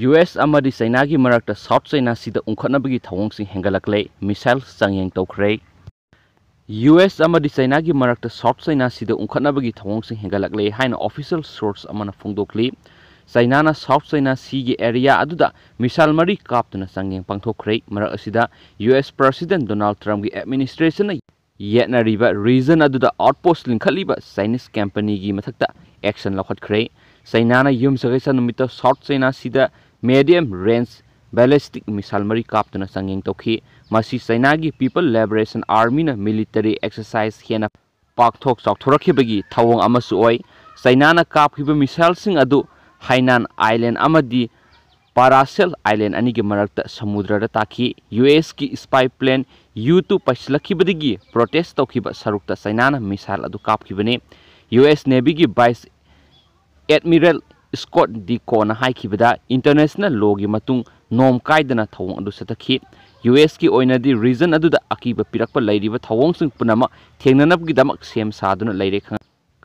US ꯑꯃꯗꯤ ꯆꯩꯅꯥꯒꯤ ꯃꯔꯛꯇ south ꯆꯩꯅꯥ ꯁꯤꯗ ꯎꯪꯈꯠꯅꯕꯒꯤ ꯊꯧꯑꯣꯡꯁꯤꯡ ꯍꯦꯟꯒꯠꯂꯛꯂꯦ ꯃꯤꯁꯥꯏꯜ ꯆꯥꯡꯌꯦꯡ ꯇꯧꯈ꯭ꯔꯦ ꯌꯨ.ꯑꯦꯁ ꯑꯃꯗꯤ ꯆꯩꯅꯥꯒꯤ ꯃꯔꯛꯇ ꯁꯥꯎꯊ ꯆꯩꯅꯥ ꯁꯤꯗ ꯎꯪꯈꯠꯅꯕꯒꯤ ꯊꯧꯑꯣꯡꯁꯤꯡ ꯍꯦꯟꯒꯠꯂꯛꯂꯦ ꯍꯥꯏꯅ ꯑꯣꯐꯤꯁꯤꯌꯦꯜ ꯁꯣꯔꯁ ꯑꯃꯅ ꯐꯣꯡꯗꯣꯛꯂꯤ ꯆꯩꯅꯥꯅ ꯁꯥꯎꯊ ꯆꯩꯅꯥ ꯁꯤꯒꯤ ꯑꯦꯔꯤꯌꯥ ꯑꯗꯨꯗ ꯃꯤꯁꯥꯏꯜ ꯃꯔꯤ ꯀꯥꯞꯇꯨꯅ ꯆꯥꯡꯌꯦꯡ ꯄꯥꯡꯊꯣꯛꯈ꯭ꯔꯦ ꯃꯔꯛ ꯑꯁꯤꯗ ꯌꯨ.ꯑꯦꯁ ꯄ꯭ꯔꯁꯤꯗꯦꯟꯠ ꯗꯣꯅꯥꯜꯗ ꯇ꯭ꯔꯝꯞꯀꯤ ꯑꯦꯗꯃꯤꯅꯤꯁꯇ꯭ꯔꯦꯁꯟꯅ ꯌꯦꯠꯅꯔꯤꯕ ꯔꯤꯖꯟ ꯑꯗꯨꯗ ꯑꯥꯎꯠꯄꯣꯁꯠ ꯂꯤꯡꯈꯠꯂꯤꯕ ꯆꯥꯏꯅꯤꯖ ꯀꯝꯄꯦꯅꯤꯒꯤ ꯃꯊꯛꯇ ꯑꯦꯛꯁꯟ ꯂꯧꯈꯠꯈ꯭ꯔꯦ ꯆꯩꯅꯥꯅ ꯌꯨꯝꯁꯀꯩꯁ ꯅꯨꯃꯤꯠꯇ ꯁꯥꯎꯊ ꯆꯩꯅꯥ ꯁꯤꯗ ꯃꯦꯗꯤꯌꯝ ꯔꯦꯟꯖ ꯕꯦꯂꯤꯁꯇꯤꯛ ꯃꯤꯁꯥꯏꯜ ꯃꯔꯤ ꯀꯥꯞꯇꯨꯅ ꯆꯥꯡꯌꯦꯡ ꯇꯧꯈꯤ ꯃꯁꯤ ꯆꯩꯅꯥꯒꯤ ꯄꯤꯄꯜ ꯂꯤꯕꯔꯦꯁꯟ ꯑꯥꯔꯃꯤꯅ ꯃꯤꯂꯤꯇꯔꯤ ꯑꯦꯛꯁꯔꯁꯥꯏꯖ ꯍꯦꯟꯅ ꯄꯥꯛꯊꯣꯛ ꯆꯥꯎꯊꯣꯔꯛꯈꯤꯕꯒꯤ ꯊꯧꯑꯣꯡ ꯑꯃꯁꯨ ꯑꯣꯏ ꯆꯩꯅꯥꯅ ꯀꯥꯞꯈꯤꯕ ꯃꯤꯁꯥꯏꯜꯁꯤꯡ ꯑꯗꯨ ꯍꯥꯏꯅꯥꯟ ꯑꯥꯏꯂꯦꯟ ꯑꯃꯗꯤ ꯄꯥꯔꯥꯁꯦꯜ ꯑꯥꯏꯂꯦꯟ ꯑꯅꯤꯒꯤ ꯃꯔꯛꯇ ꯁꯃꯨꯗ꯭ꯔꯗ ꯇꯥꯈꯤ U ꯑꯦꯁꯀꯤ ꯁ꯭ꯄꯥꯏ plan U to ꯄꯥꯏꯁꯤꯜꯂꯛꯈꯤꯕꯗꯒꯤ protest ꯇꯧꯈꯤꯕ ꯁꯔꯨꯛꯇ ꯆꯩꯅꯥꯅ ꯃꯤꯁꯥꯏꯜ ꯑꯗꯨ ꯀꯥꯞꯈꯤꯕꯅꯤ ꯌꯨ ꯑꯦꯁ ꯅꯦꯚꯤꯒꯤ ꯚꯥꯏꯁ ꯑꯦꯗꯃꯤꯔꯦꯜ ꯁ꯭ꯀꯣꯠ ꯗꯤ ꯀꯣꯅ ꯍꯥꯏꯈꯤꯕꯗ ꯏꯟꯇꯔꯅꯦꯁꯅꯦꯜ ꯂꯣꯒꯤ ꯃꯇꯨꯡ ꯅꯣꯝ ꯀꯥꯏꯗꯅ ꯊꯧꯑꯣꯡ ꯑꯗꯨ ꯆꯠꯊꯈꯤ ꯌꯨ ꯑꯦꯁꯀꯤ ꯑꯣꯏꯅꯗꯤ ꯔꯤꯖꯟ ꯑꯗꯨꯗ ꯑꯀꯤꯕ ꯄꯤꯔꯛꯄ ꯂꯩꯔꯤꯕ ꯊꯧꯑꯣꯡꯁꯤꯡ ꯄꯨꯝꯅꯃꯛ ꯊꯦꯡꯅꯅꯕꯒꯤꯗꯃꯛ ꯁꯦꯝ ꯁꯥꯗꯨꯅ ꯂꯩꯔꯦ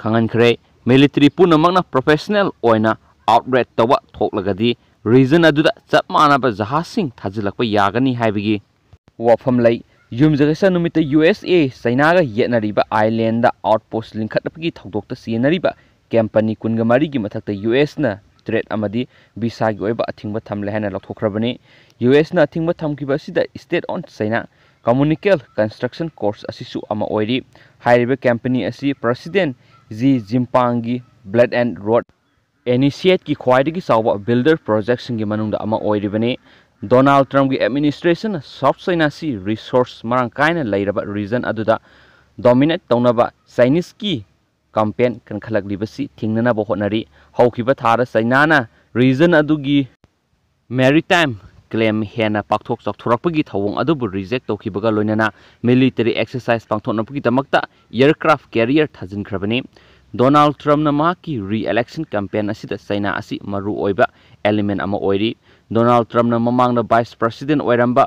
ꯈꯪꯍꯟꯈ꯭ꯔꯦ ꯃꯤꯂꯤꯇꯔꯤ ꯄꯨꯝꯅꯃꯛꯅ ꯄ꯭ꯔꯣꯐꯦꯁꯅꯦꯜ ꯑꯣꯏꯅ ꯑꯥꯎꯠꯔꯦꯠ ꯇꯧꯕ ꯊꯣꯛꯂꯒꯗꯤ ꯔꯤꯖꯟ ꯑꯗꯨꯗ ꯆꯞ ꯃꯥꯟꯅꯕ ꯖꯍꯥꯖꯁꯤꯡ ꯊꯥꯖꯤꯜꯂꯛꯄ ꯌꯥꯒꯅꯤ ꯍꯥꯏꯕꯒꯤ ꯋꯥꯐꯝ ꯂꯩ ꯌꯨꯝꯖꯀꯩꯁ ꯅꯨꯃꯤꯠꯇ ꯌꯨ ꯑꯦꯁ ꯑꯦ ꯆꯩꯅꯥꯒ ꯌꯦꯠꯅꯔꯤꯕ ꯑꯥꯏꯂꯦꯟꯗ ꯑꯥꯎꯠꯄꯣꯁꯠ ꯂꯤꯡꯈꯠꯄꯒꯤ ꯊꯧꯗꯣꯛꯇ ꯆꯦꯟꯅꯔꯤꯕ ꯀꯝꯄꯅꯤ ꯀꯨꯟꯒ ꯃꯔꯤꯒꯤ ꯃꯊꯛꯇ ꯌꯨ ꯑꯦꯁꯅ ꯇ꯭ꯔꯦꯗ ꯑꯃꯗꯤ ꯚꯤꯁꯥꯒꯤ ꯑꯣꯏꯕ ꯑꯊꯤꯡꯕ ꯊꯝꯂꯦ ꯍꯥꯏꯅ ꯂꯧꯊꯣꯛꯈ꯭ꯔꯕꯅꯤ ꯌꯨ ꯑꯦꯁꯅ ꯑꯊꯤꯡꯕ ꯊꯝꯈꯤꯕ ꯑꯁꯤꯗ ꯁ꯭ꯇꯦꯠ ꯑꯣꯟ ꯆꯩꯅꯥ ꯀꯝꯃꯨꯅꯤꯀꯦꯜ ꯀꯟꯁꯇ꯭ꯔꯛꯁꯟ ꯀꯣꯔꯁ ꯑꯁꯤꯁꯨ ꯑꯃ ꯑꯣꯏꯔꯤ ꯍꯥꯏꯔꯤꯕ ꯀꯝꯄꯦꯅꯤ ꯑꯁꯤ president G ꯖꯤꯟꯄꯥꯡꯒꯤ belt and road ꯏꯅꯤꯁꯤꯌꯦꯠꯀꯤ ꯈ꯭ꯋꯥꯏꯗꯒꯤ ꯆꯥꯎꯕ ꯕꯤꯜꯗꯔ ꯄ꯭ꯔꯣꯖꯦꯛꯠꯁꯤꯡꯒꯤ ꯃꯅꯨꯡꯗ ꯑꯃ ꯑꯣꯏꯔꯤꯕꯅꯤ ꯗꯣꯅꯥꯜꯗ ꯇ꯭ꯔꯝꯞꯀꯤ ꯑꯦꯗꯃꯤꯅꯤꯁꯇ꯭ꯔꯦꯁꯟꯅ ꯁꯥꯎꯊ ꯆꯩꯅꯥ ꯁꯤ ꯔꯤꯁꯣꯔꯁ ꯃꯔꯥꯡ ꯀꯥꯏꯅ ꯂꯩꯔꯕ ꯔꯤꯖꯟ ꯑꯗꯨꯗ ꯗꯣꯃꯤꯅꯦꯠ ꯇꯧꯅꯕ ꯆꯥꯏꯅꯤꯖꯀꯤ ꯀꯝꯄꯦꯟ ꯀꯟꯈꯠꯂꯛꯂꯤꯕꯁꯤ ꯊꯤꯡꯅꯅꯕ ꯍꯣꯠꯅꯔꯤ ꯍꯧꯈꯤꯕ ꯊꯥꯗ ꯆꯩꯅꯥꯅ ꯔꯤꯖꯟ ꯑꯗꯨꯒꯤ ꯃꯦꯔꯤꯇꯥꯏꯝ ꯀ꯭ꯂꯦꯝ ꯍꯦꯟꯅ ꯄꯥꯛꯊꯣꯛ ꯆꯥꯎꯊꯣꯔꯛꯄꯒꯤ ꯊꯧꯑꯣꯡ ꯑꯗꯨꯕꯨ ꯔꯤꯖꯦꯛ ꯇꯧꯈꯤꯕꯒ ꯂꯣꯏꯅꯅ military exercise ꯄꯥꯡꯊꯣꯛꯅꯕꯒꯤꯗꯃꯛꯇ aircraft career ꯊꯥꯖꯤꯟꯈ꯭ꯔꯕꯅꯤ Donald ꯇ꯭ꯔꯝꯞꯅ ꯃꯍꯥꯛꯀꯤ ꯔꯤ ꯏꯂꯦꯛꯁꯟ ꯀꯦꯝꯄꯦꯟ ꯑꯁꯤꯗ ꯆꯩꯅꯥ ꯑꯁꯤ ꯃꯔꯨꯑꯣꯏꯕ ꯑꯦꯂꯤꯃꯦꯟ ꯑꯃ ꯑꯣꯏꯔꯤ ꯗꯣꯅꯥꯜꯗ ꯇ꯭ꯔꯝꯞꯅ ꯃꯃꯥꯡꯗ ꯚꯥꯏꯁ ꯄ꯭ꯔꯁꯤꯗꯦꯟꯠ ꯑꯣꯏꯔꯝꯕ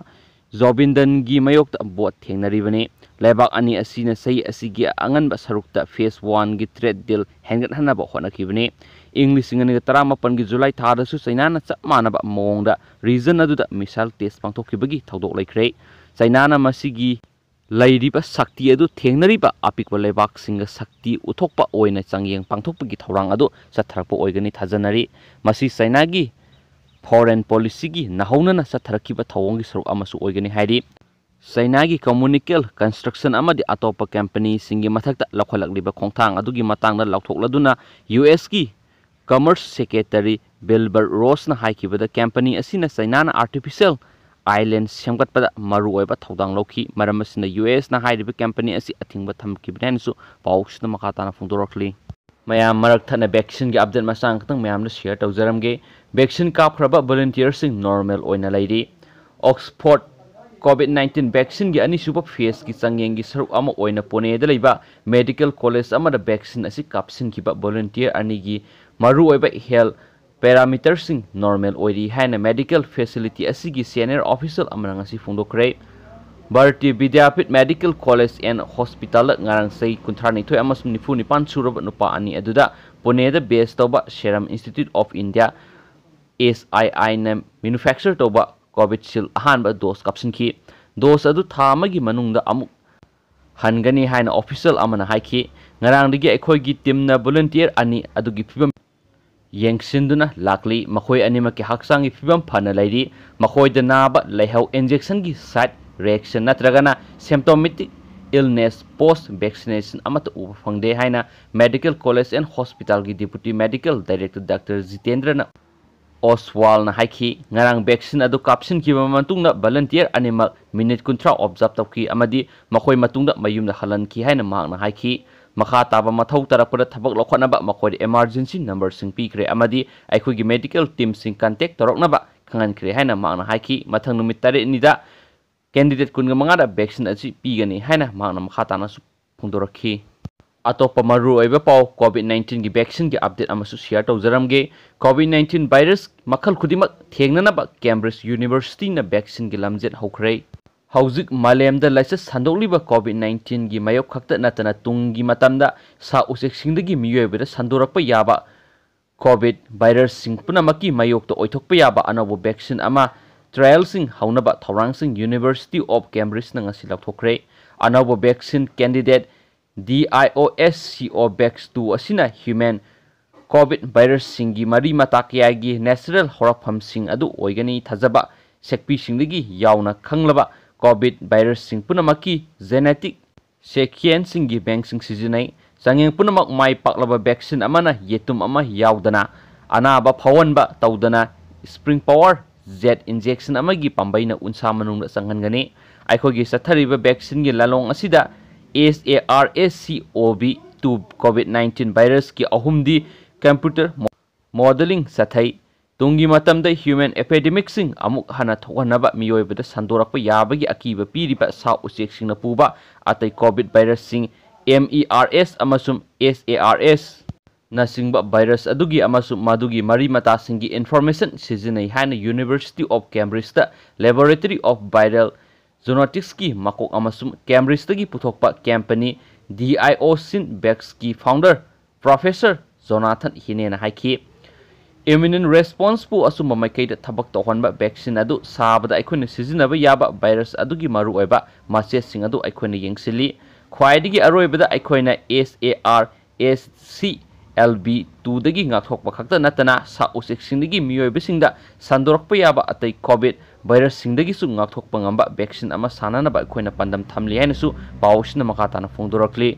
ꯖꯣ ꯕꯤꯗꯟꯒꯤ ꯃꯥꯌꯣꯛꯇ ꯚꯣꯠ ꯊꯦꯡꯅꯔꯤꯕꯅꯤ ꯂꯩꯕꯥꯛ ꯑꯅꯤ ꯑꯁꯤꯅ ꯆꯍꯤ ꯑꯁꯤꯒꯤ ꯑꯉꯟꯕ ꯁꯔꯨꯛꯇ ꯐꯦꯖ ꯋꯥꯟꯒꯤ ꯇ꯭ꯔꯦꯗ ꯗꯤꯜ ꯍꯦꯟꯒꯠꯍꯟꯅꯕ ꯍꯣꯠꯅꯈꯤꯕꯅꯤ ꯏꯪ ꯂꯤꯁꯤꯡ ꯑꯅꯤꯒ ꯇꯔꯥꯃꯥꯄꯟꯒꯤ ꯖꯨꯂꯥꯏ ꯊꯥꯗꯁꯨ ꯆꯩꯅꯥꯅ ꯆꯞ ꯃꯥꯟꯅꯕ ꯃꯑꯣꯡꯗ ꯔꯤꯖꯟ ꯑꯗꯨꯗ ꯃꯤꯁꯥꯏꯜ ꯇꯦꯁ ꯄꯥꯡꯊꯣꯛꯈꯤꯕꯒꯤ ꯊꯧꯗꯣꯛ ꯂꯩꯈ꯭ꯔꯦ ꯆꯩꯅꯥꯅ ꯃꯁꯤꯒꯤ ꯂꯩꯔꯤꯕ ꯁꯛꯇꯤ ꯑꯗꯨ ꯊꯦꯡꯅꯔꯤꯕ ꯑꯄꯤꯛꯄ ꯂꯩꯕꯥꯛꯁꯤꯡꯒ ꯁꯛꯇꯤ ꯎꯠꯊꯣꯛꯄ ꯑꯣꯏꯅ ꯆꯥꯡꯌꯦꯡ ꯄꯥꯡꯊꯣꯛꯄꯒꯤ ꯊꯧꯔꯥꯡ ꯑꯗꯨ ꯆꯠꯊꯔꯛꯄ ꯑꯣꯏꯒꯅꯤ ꯊꯥꯖꯅꯔꯤ ꯃꯁꯤ ꯆꯩꯅꯥꯒꯤ ꯐꯣꯔꯦꯟ ꯄꯣꯂꯤꯁꯤꯒꯤ ꯅꯍꯧꯅꯅ ꯆꯠꯊꯔꯛꯈꯤꯕ ꯊꯧꯑꯣꯡꯒꯤ ꯁꯔꯨꯛ ꯑꯃꯁꯨ ꯑꯣꯏꯒꯅꯤ ꯍꯥꯏꯔꯤ ꯆꯩꯅꯥꯒꯤ ꯀꯝꯃꯨꯅꯤꯀꯦꯜ ꯀꯟꯁꯇ꯭ꯔꯛꯁꯟ ꯑꯃꯗꯤ ꯑꯇꯣꯞꯄ ꯀꯝꯄꯦꯅꯤꯁꯤꯡꯒꯤ ꯃꯊꯛꯇ ꯂꯧꯈꯠꯂꯛꯂꯤꯕ ꯈꯣꯡꯊꯥꯡ ꯑꯗꯨꯒꯤ ꯃꯇꯥꯡꯗ ꯂꯥꯎꯊꯣꯛꯂꯗꯨꯅ ꯌꯨ ꯑꯦꯁꯀꯤ ꯀꯃꯔꯁ ꯁꯦꯀ꯭ꯔꯦꯇꯔꯤ ꯕꯤꯜꯕꯔ ꯔꯣꯁꯅ ꯍꯥꯏꯈꯤꯕꯗ ꯀꯝꯄꯦꯅꯤ ꯑꯁꯤꯅ ꯆꯩꯅꯥꯅ ꯑꯥꯔꯇꯤꯐꯤꯁꯤꯌꯦꯜ ꯑꯥꯏꯂꯦꯟ ꯁꯦꯝꯒꯠꯄꯗ ꯃꯔꯨꯑꯣꯏꯕ ꯊꯧꯗꯥꯡ ꯂꯧꯈꯤ ꯃꯔꯝ ꯑꯁꯤꯅ ꯌꯨ ꯑꯦꯁꯅ ꯍꯥꯏꯔꯤꯕ ꯀꯝꯄꯦꯅꯤ ꯑꯁꯤ ꯑꯊꯤꯡꯕ ꯊꯝꯈꯤꯕꯅꯤ ꯍꯥꯏꯅꯁꯨ ꯄꯥꯎꯁꯤꯗ ꯃꯈꯥ ꯇꯥꯅ ꯐꯣꯡꯗꯣꯔꯛꯂꯤ ꯃꯌꯥꯝ ꯃꯔꯛ ꯊꯠꯅ ꯚꯦꯛꯁꯤꯟꯒꯤ ꯑꯞꯗꯦꯠ ꯃꯆꯥ ꯈꯛꯇꯪ ꯃꯌꯥꯝꯗ ꯁꯤꯌꯔ ꯇꯧꯖꯔꯝꯒꯦ ꯚꯦꯛꯁꯤꯟ ꯀꯥꯞꯈ꯭ꯔꯕ ꯚꯣꯂunteersꯤꯡ ꯅꯣꯔꯃꯦꯜ ꯑꯣꯏꯅ ꯂꯩꯔꯤ ꯑꯣꯛꯁꯐꯣꯔꯗ ꯀꯣꯚꯤꯗ ꯅꯥꯏꯟꯇꯤꯟ ꯚꯦꯛꯁꯤꯟꯒꯤ ꯑꯅꯤꯁꯨꯕ ꯐꯦꯖꯒꯤ ꯆꯥꯡꯌꯦꯡꯒꯤ ꯁꯔꯨꯛ ꯑꯃ ꯑꯣꯏꯅ ꯄꯨꯅꯦꯗ ꯂꯩꯕ ꯃꯦꯗꯤꯀꯦꯜ ꯀꯣꯂꯦꯖ ꯑꯃꯗ ꯚꯦꯛꯁꯤꯟ ꯑꯁꯤ ꯀꯥꯞꯁꯤꯟꯈꯤꯕ ꯚꯣꯂunteer ꯑꯅꯤꯒꯤ ꯃꯔꯨꯑꯣꯏꯕ ꯍꯦꯜꯊ ꯄꯦꯔꯥꯃꯤꯇꯔꯁꯤꯡ ꯅꯣꯔꯃꯦꯜ ꯑꯣꯏꯔꯤ ꯍꯥꯏꯅ ꯃꯦꯗꯤꯀꯦꯜ ꯐꯦꯁꯤꯂꯤꯇꯤ ꯑꯁꯤꯒꯤ ꯁꯦꯅꯤꯌꯔ ꯑꯣꯐꯤꯁꯤꯌꯦꯜ ꯑꯃꯅ ꯉꯁꯤ ꯐꯣꯡꯗꯣꯛꯈ꯭ꯔꯦ ꯚꯥꯔꯇꯤ ꯕꯤꯗ꯭ꯌꯥꯄꯤꯠ ꯃꯦꯗꯤꯀꯦꯜ ꯀꯣꯂꯦꯖ ꯑꯦꯟ ꯍꯣꯁꯄꯤꯇꯥꯜꯗ ꯉꯔꯥꯡ ꯆꯍꯤ ꯀꯨꯟꯊ꯭ꯔꯥꯅꯤꯊꯣꯏ ꯑꯃꯁꯨꯡ ꯅꯤꯐꯨ ꯅꯤꯄꯥꯟ ꯁꯨꯔꯕ ꯅꯨꯄꯥ ꯑꯅꯤ ꯑꯗꯨꯗ ꯄꯨꯅꯦꯗ ꯕꯦꯁ ꯇꯧꯕ ꯁꯦꯔꯝ institute of India S I ꯑꯥꯏꯅ ꯃꯦꯅꯨꯐꯦꯛꯆꯔ ꯇꯧꯕ ꯀꯣꯚꯤꯠꯁꯤꯜ ꯑꯍꯥꯟꯕ ꯗꯣꯁ ꯀꯥꯞꯁꯤꯟꯈꯤ ꯗꯣꯁ ꯑꯗꯨ ꯊꯥ ꯑꯃꯒꯤ ꯃꯅꯨꯡꯗ ꯑꯃꯨꯛ ꯍꯟꯒꯅꯤ ꯍꯥꯏꯅ ꯑꯣꯐꯤꯁꯤꯌꯦꯜ ꯑꯃꯅ ꯍꯥꯏꯈꯤ ꯉꯔꯥꯡꯗꯒꯤ ꯑꯩꯈꯣꯏꯒꯤ ꯇꯤꯝꯅ ꯚꯣꯂunteer ꯑꯅꯤ ꯑꯗꯨꯒꯤ ꯐꯤꯕꯝ ꯌꯦꯡꯁꯤꯟꯗꯨꯅ ꯂꯥꯛꯂꯤ ꯃꯈꯣꯏ ꯑꯅꯤꯃꯛꯀꯤ ꯍꯛꯆꯥꯡꯒꯤ ꯐꯤꯕꯝ ꯐꯅ ꯂꯩꯔꯤ ꯃꯈꯣꯏꯗ ꯅꯥꯕ ꯂꯩꯍꯧ ꯏꯟꯖꯦꯛꯁꯟꯒꯤ ꯁꯥꯏꯠ ꯔꯤꯑꯦꯛꯁꯟ ꯅꯠꯇ꯭ꯔꯒꯅ ꯁꯤꯝꯞꯇꯣꯃꯦꯇꯤꯛ ꯏꯜꯅꯦꯁ ꯄꯣꯁ ꯚꯦꯛꯁꯤꯅꯦꯁꯟ ꯑꯃꯠꯇ ꯎꯕ ꯐꯪꯗꯦ ꯍꯥꯏꯅ ꯃꯦꯗꯤꯀꯦꯜ ꯀꯣꯂꯦꯖ ꯑꯦꯟ ꯍꯣꯁꯄꯤꯇꯥꯜꯒꯤ deputy medical director doctor ꯖꯤꯇꯦꯟꯗ꯭ꯔꯅ Oswald na haiki. Ngarang vaccine adu kapsin ki mamantung na volunteer animal minute kuntra observe amadi makhoi matung na mayum na halan ki haina mahak na haiki. Makha taba mathau tarapura thabak lokhona ba. Makhoi emergency number sing pi kre. Amadi aikhoi gi medical team sing contact torok na ba. Khangan kre haina mahak na haiki. Mathang numit tare ni da. Candidate kun ga mangada vaccine achi pi gani haina mahak na makha ta na su phungdorakhi अतोप मरू पाव Covid nineteen की vaccine की update share तौजरमे Covid nineteen virus मखल खुद थेंगनब Cambridge university ने वैक्सीन की लमजें होख्रे हौजिक मलेमद लाइस सन्दोलीब कोविड नाइन्टीन की मयो खत नतना तुंगी मतमदा सा उचेक मियोबद सन्दोरप याब कोविड वायरस पुनमकी मयोक्त ओइथोप याब अनौब वैक्सीन ट्रायल ट्रायलसिंग हौनब थौरांसिंग यूनिवर्सिटी ऑफ़ कैम्ब्रिज लौथोखरे अनौब vaccine candidate DIOSCO Bex 2 asina human COVID virus mari mata kayagi natural horafam sing adu oigani thajaba sekpi singdagi yauna khanglaba COVID virus sing punamaki genetic sequence singi bank sing sijinai sangeng punamak mai paklaba vaccine amana yetum ama yaudana anaba phawanba tawdana spring power jet injection amagi pambaina unsa manungda A R S C O B asida SARS-CoV-2 COVID-19 virus की अहुमदी computer modelling सथै तुंगी मतमद human epidemic सिंग अमुक हना संदोरप याबगी अकीब पीरिब सा सिंग पुबा अतै कोविड वायरस सिंग MERS अमसुम SARS नसिंग वायरस अदुगी अमसुम मदुगी मरी मता सिंगी इंफॉर्मेशन सिजनै हाना University of Cambridge laboratory of viral zoonotics की मकोक कैम्ब्रिज तगी पुथोकपा कंपनी DIO सिन बेक्स की फाउंडर प्रोफेसर जोनाथन हिनेना हाइखी इम्यून रेस्पॉन्स पु असुम मैकैद थबक तौहनब वैक्सीन अदु साबदा अखोन सिजिनब याबा वायरस यंगसिली ख्वाइदगी अरोइबदा अखोन S A R S C L B टूदगी गाथोकप खक्त नतना सा उसेक सिंदगी ngamba वैक्सीन अखोन पंदम थमली हैनसु पाउसिन मकाताना फोंदोरकली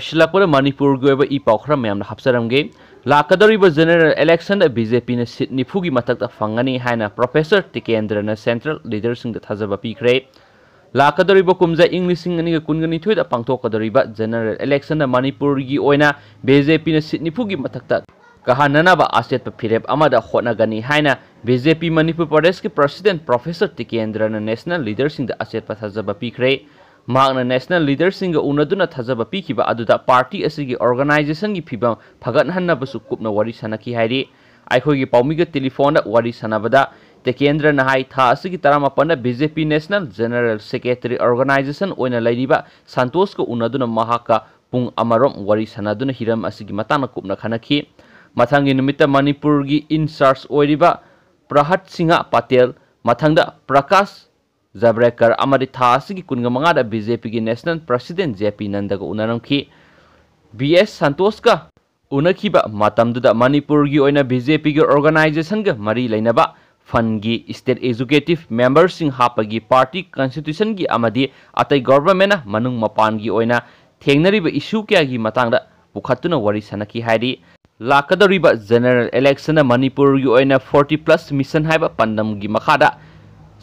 शिलापुर मणिपुर गोइबा इ पाउखरा मैम हापसरमगे लाकदरीब जनरल इलेक्शन बीजेपी ने सीट निफू की मथक फंगनी है प्रोफेसर टिकेंद्र ने सेंट्रल लीडर थाजब पीख्रे लाकदरीब कुमजा इंग लिंग कुनगनीथोद पांथोकदरीब जनरल इलेक्शन मणिपुर की बीजेपी कहानना आसेप फिरेप हाई बीजेपी मणिपुर प्रदेश की president professor Tikendra national leader आसेप थजब पीख्रे नेशनल लीडर उन्दून थजब पीब अ पार्टी असी ऑर्गनाइजेशन की फीव फगटना कूप वरी सनखी अखोगी पाग टेलीफोन वरी सनबद टेकेंद्र की तरमपन BJP national general secretary organisation organisation Santosh को उन्दून पुंग पुरम वरी सनदन हिरम अगर मतान कूपना ꯃꯊꯪꯒꯤ ꯅꯨꯃꯤꯠꯇ ꯃꯅꯤꯄꯨꯔꯒꯤ ꯏꯟꯆꯥꯔꯖ ꯑꯣꯏꯔꯤꯕ ꯄ꯭ꯔꯍꯠ ꯁꯤꯡꯍ ꯄꯇꯦꯜ ꯃꯊꯪꯗ ꯄ꯭ꯔꯀꯥꯁ ꯖꯕ꯭ꯔꯦꯀꯔ ꯑꯃꯗꯤ ꯊꯥ ꯑꯁꯤꯒꯤ ꯀꯨꯟꯒ ꯃꯉꯥꯗ ꯕꯤ ꯖꯦ ꯄꯤꯒꯤ ꯅꯦꯁꯅꯦꯜ ꯄ꯭ꯔꯁꯤꯗꯦꯟ ꯖꯦ ꯄꯤ ꯅꯟꯗꯒ ꯎꯅꯔꯝꯈꯤ ꯕꯤ ꯑꯦꯁ ꯁꯟꯇꯣꯁꯀ ꯎꯅꯈꯤꯕ ꯃꯇꯝꯗꯨꯗ ꯃꯅꯤꯄꯨꯔꯒꯤ ꯑꯣꯏꯅ ꯕꯤ ꯖꯦ ꯄꯤꯒꯤ ꯑꯣꯔꯒꯅꯥꯏꯖꯦꯁꯟꯒ ꯃꯔꯤ ꯂꯩꯅꯕ ꯐꯟꯒꯤ ꯏꯁꯇꯦꯠ ꯑꯦꯖꯨꯀꯦꯇꯤꯚ ꯃꯦꯝꯕꯔꯁꯤꯡ ꯍꯥꯞꯄꯒꯤ ꯄꯥꯔꯇꯤ ꯀꯟꯁꯇꯤꯇ꯭ꯌꯨꯁꯟꯒꯤ ꯑꯃꯗꯤ ꯑꯇꯩ ꯒꯣꯔꯚꯔꯟꯃꯦꯟꯅ ꯃꯅꯨꯡ ꯃꯄꯥꯟꯒꯤ ꯑꯣꯏꯅ ꯊꯦꯡꯅꯔꯤꯕ ꯏꯁꯨ ꯀꯌꯥꯒꯤ ꯃꯇꯥꯡꯗ ꯄꯨꯈꯠꯇꯨꯅ ꯋꯥꯔꯤ ꯁꯥꯟꯅꯈꯤ ꯍꯥꯏꯔꯤ ꯂꯥꯛꯀꯗꯧꯔꯤꯕ ꯖꯦꯅꯔꯦꯜ ꯏꯂꯦꯛꯁꯟꯅ ꯃꯅꯤꯄꯨꯔꯒꯤ ꯑꯣꯏꯅ ꯐꯣꯔꯇꯤ ꯄ꯭ꯂꯁ ꯃꯤꯁꯟ ꯍꯥꯏꯕ ꯄꯥꯟꯗꯝꯒꯤ ꯃꯈꯥꯗ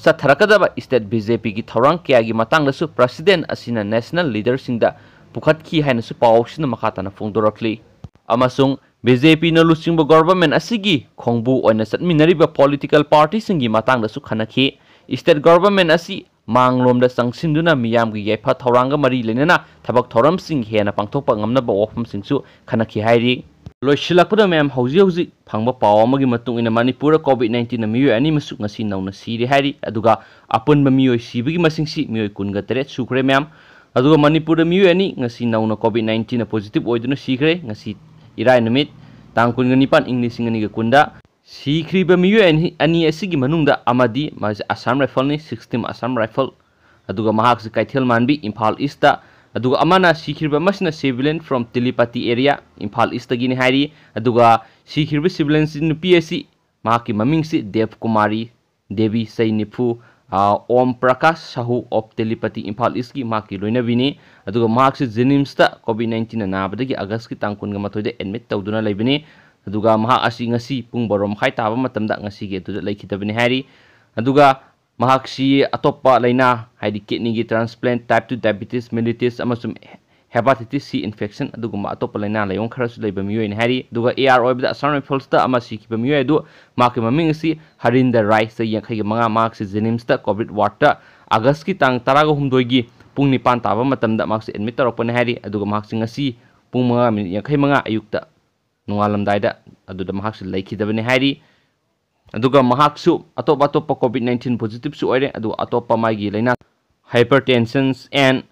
ꯆꯠꯊꯔꯛꯀꯗꯕ ꯁ꯭ꯇꯦꯠ ꯕꯤ ꯖꯦ ꯄꯤꯒꯤ ꯊꯧꯔꯥꯡ ꯀꯌꯥꯒꯤ ꯃꯇꯥꯡꯗꯁꯨ ꯄ꯭ꯔꯁꯤꯗꯦꯟ ꯑꯁꯤꯅ ꯅꯦꯁꯅꯦꯜ ꯂꯤꯗꯔꯁꯤꯡꯗ ꯄꯨꯈꯠꯈꯤ ꯍꯥꯏꯅꯁꯨ ꯄꯥꯎ ꯑꯁꯤꯅ ꯃꯈꯥ ꯇꯥꯅ ꯐꯣꯡꯗꯣꯔꯛꯂꯤ ꯑꯃꯁꯨꯡ ꯕꯤ ꯖꯦ ꯄꯤꯅ ꯂꯨꯆꯤꯡꯕ ꯒꯣꯚꯔꯟꯃꯦꯟ ꯑꯁꯤꯒꯤ ꯈꯣꯡꯕꯨ ꯑꯣꯏꯅ ꯆꯠꯃꯤꯟꯅꯔꯤꯕ ꯄꯣꯂꯤꯇꯤꯀꯦꯜ ꯄꯥꯔꯇꯤꯁꯤꯡꯒꯤ ꯃꯇꯥꯡꯗꯁꯨ ꯈꯟꯅꯈꯤ ꯁ꯭ꯇꯦꯠ ꯒꯣꯚꯔꯟꯃꯦꯟ ꯑꯁꯤ ꯃꯥꯡꯂꯣꯝꯗ ꯆꯪꯁꯤꯟꯗꯨꯅ ꯃꯤꯌꯥꯝꯒꯤ ꯌꯥꯏꯐ ꯊꯧꯔꯥꯡꯒ ꯃꯔꯤ ꯂꯩꯅꯅ ꯊꯕꯛ ꯊꯧꯔꯝꯁꯤꯡ ꯍꯦꯟꯅ ꯄꯥꯡꯊꯣꯛꯄ ꯉꯝꯅꯕ ꯋꯥꯐꯝꯁꯤꯡꯁꯨ ꯈꯟꯅꯈꯤ ꯍꯥꯏꯔꯤ ꯂꯣꯏꯁꯤꯜꯂꯛꯄꯗ ꯃꯌꯥꯝ ꯍꯧꯖꯤꯛ ꯍꯧꯖꯤꯛ ꯐꯪꯕ ꯄꯥꯎ ꯑꯃꯒꯤ ꯃꯇꯨꯡ ꯏꯟꯅ ꯃꯅꯤꯄꯨꯔꯗ ꯀꯣꯚꯤꯗ ꯅꯥꯏꯟꯇꯤꯟꯅ ꯃꯤꯑꯣꯏ ꯑꯅꯤꯃꯁꯨ ꯉꯁꯤ ꯅꯧꯅ ꯁꯤꯔꯦ ꯍꯥꯏꯔꯤ ꯑꯗꯨꯒ ꯑꯄꯨꯟꯕ ꯃꯤꯑꯣꯏ ꯁꯤꯕꯒꯤ ꯃꯁꯤꯡꯁꯤ ꯃꯤꯑꯣꯏ ꯀꯨꯟꯒ ꯇꯔꯦꯠ ꯁꯨꯈ꯭ꯔꯦ ꯃꯌꯥꯝ ꯑꯗꯨꯒ ꯃꯅꯤꯄꯨꯔꯗ ꯃꯤꯑꯣꯏ ꯑꯅꯤ ꯉꯁꯤ ꯅꯧꯅ ꯀꯣꯚꯤꯗ ꯅꯥꯏꯟꯇꯤꯟꯅ ꯄꯣꯖꯤꯇꯤꯚ ꯑꯣꯏꯗꯨꯅ ꯁꯤꯈ꯭ꯔꯦ ꯉꯁꯤ ꯏꯔꯥꯏ ꯅꯨꯃꯤꯠ ꯇꯥꯡ ꯀꯨꯟꯒ ꯅꯤꯄꯥꯟ ꯏꯪ ꯂꯤꯁꯤꯡ ꯑꯅꯤꯒ ꯀꯨꯟꯗ ꯁꯤꯈ꯭ꯔꯤꯕ ꯃꯤꯑꯣꯏ ꯑꯅꯤ ꯑꯁꯤꯒꯤ ꯃꯅꯨꯡꯗ ꯑꯃꯗꯤ ꯃꯥꯁꯤ ꯑꯁꯥꯝ ꯔꯥꯏꯐꯜꯅꯤ ꯁꯤꯛꯁꯇꯤꯝ ꯑꯁꯥꯝ ꯔꯥꯏꯐꯜ ꯑꯗꯨꯒ ꯃꯍꯥꯛꯁꯤ ꯀꯩꯊꯦꯜ ꯃꯥꯟꯕꯤ ꯏꯝꯐꯥꯜ ꯏꯁꯇ ꯑꯗꯨꯒ ꯑꯃꯅ ꯁꯤꯈꯤꯕ ꯑꯃꯁꯤꯅ ꯁꯤꯚꯤꯂꯤꯌꯟ ꯐ꯭ꯔꯣꯝ ꯇꯤꯂꯤꯄꯇꯤ ꯑꯦꯔꯤꯌꯥ ꯏꯝꯐꯥꯜ ꯏꯁꯇꯒꯤꯅꯤ ꯍꯥꯏꯔꯤ ꯑꯗꯨꯒ ꯁꯤꯈꯤꯕ ꯁꯤꯚꯤꯂꯤꯌꯟꯁꯤ ꯅꯨꯄꯤ ꯑꯁꯤ ꯃꯍꯥꯛꯀꯤ ꯃꯃꯤꯡꯁꯤ ꯗꯦꯕ ꯀꯨꯃꯥꯔꯤ ꯗꯦꯕꯤ ꯆꯩ ꯅꯤꯐꯨ ओम प्रकाश साहू ऑफ तेलीपति इम्फाल ईस्ट की माकी लोइनबिनी अदुगा मार्क्स जेनिम्सता कोविड 19 नाबदगी अगस्त की तांकुन मथोइदे एडमिट तौदुना लेबिनी अदुगा महा असी ngasi pung borom khai taba matamda ngasi ge tu leikhitabini hari aduga ꯃꯍꯥꯛꯁꯤ ꯑꯇꯣꯞꯄ ꯂꯩꯅꯥ ꯍꯥꯏꯗꯤ ꯀꯤꯠꯅꯤꯒꯤ ꯇ꯭ꯔꯥꯟꯁꯄ꯭ꯂꯦꯟ ꯇꯥꯏꯞ ꯇꯨ ꯗꯥꯏꯕꯤꯇꯤꯁ ꯃꯦꯂꯤꯇꯤꯁ ꯑꯃꯁꯨꯡ ꯍꯦꯄꯥꯇꯤꯇꯤꯁ ꯁꯤ ꯏꯟꯐꯦꯛꯁꯟ ꯑꯗꯨꯒꯨꯝꯕ ꯑꯇꯣꯞꯄ ꯂꯩꯅꯥ ꯂꯥꯏꯑꯣꯡ ꯈꯔꯁꯨ ꯂꯩꯕ ꯃꯤꯑꯣꯏꯅꯤ ꯍꯥꯏꯔꯤ ꯑꯗꯨꯒ ꯑꯦ ꯑꯥꯔ ꯑꯣꯏꯕꯗ ꯑꯁꯥꯝ ꯔꯥꯏꯐꯜꯁꯇ ꯑꯃ ꯁꯤꯈꯤꯕ ꯃꯤꯑꯣꯏ ꯑꯗꯨ ꯃꯍꯥꯛꯀꯤ ꯃꯃꯤꯡ ꯑꯁꯤ ꯍꯔꯤꯟꯗ ꯔꯥꯏ ꯆꯍꯤ ꯌꯥꯡꯈꯩꯒ ꯃꯉꯥ ꯃꯍꯥꯛꯁꯤ ꯖꯦꯅꯤꯝꯁꯇ ꯀꯣꯚꯤꯗ ꯋꯥꯔꯗꯇ ꯑꯥꯒꯁꯠꯀꯤ ꯇꯥꯡ ꯇꯔꯥꯒ ꯍꯨꯝꯗꯣꯏꯒꯤ ꯄꯨꯡ ꯅꯤꯄꯥꯟ ꯇꯥꯕ ꯃꯇꯝꯗ ꯃꯍꯥꯛꯁꯤ ꯑꯦꯗꯃꯤꯠ ꯇꯧꯔꯛꯄꯅꯤ ꯍꯥꯏꯔꯤ ꯑꯗꯨꯒ ꯃꯍꯥꯛꯁꯤ ꯉꯁꯤ ꯄꯨꯡ ꯃꯉꯥ ꯃꯤꯅꯤꯠ ꯌꯥꯡꯈꯩ ꯃꯉꯥ ꯑꯌꯨꯛꯇ ꯅꯣꯡꯉꯥꯜꯂꯝꯗꯥꯏꯗ ꯑꯗꯨꯗ ꯃꯍꯥꯛꯁꯤ ꯂꯩꯈꯤꯗꯕꯅꯤ ꯍꯥꯏꯔꯤ ꯑꯗꯨꯒ ꯃꯍꯥꯛꯁꯨ ꯑꯇꯣꯞ ꯑꯇꯣꯞꯄ ꯀꯣꯚꯤꯗ ꯅꯥꯏꯟꯇꯤꯟ ꯄꯣꯖꯤꯇꯤꯚꯁꯨ ꯑꯣꯏꯔꯦ ꯑꯗꯨꯒ ꯑꯇꯣꯞꯄ ꯃꯥꯒꯤ ꯂꯩꯅꯥ hypertension N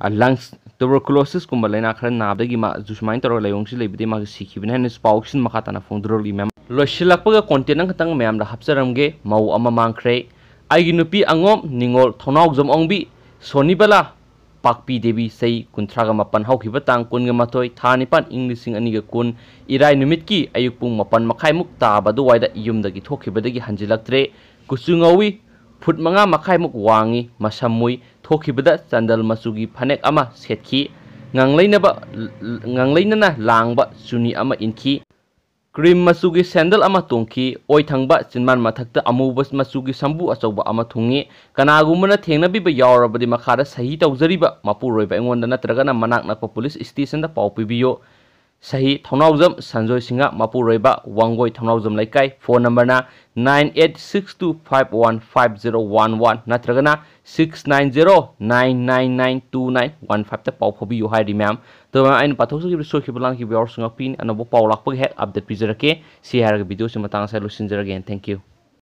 lungs tuberculosis kumba laina khara nabdagi ma jusmain tor layong si lebidi ma sikhibin hen spauxin makha tana phongdroli mem loisilakpaga content ang katang mayam da hapsaramge mau ama mangkhre aigi nupi angom pakpi devi sei kunthraga mapan hauki batang kunga matoi thani pan inglising aniga kun irai numit ki ayukpung mapan makhai muk ta badu waida yumda gi thokhi badagi hanjilak tre kusungawi phut manga makhai muk wangi masamui thokhi bada chandal masugi phanek ama setki ngangleinaba ngangleinana langba suni ama inki cream masugi sandal ama tongki oi thangba chinman mathakta amubas masugi sambu achauba ama thungi kanagumana thengna biba yawrabadi makhara sahi tawjariba mapuroiba engonda natragana manak nakpa police station da pau pibiyo सही थौनाउजम संजय सिंह मपुरोइबा Wangoi Thounaojam Leikai phone number ना 9862515011 नत्रगना 6909992915 ता पाउ Phoebe यु हाइरि ma'am तो आइन पाथोसु की सोखि बलांग की बियर सुंगा पिन अनबो पाउ लाखपग हेक अपडेट पिजरके सी हारग वीडियो से मतंग थैंक यू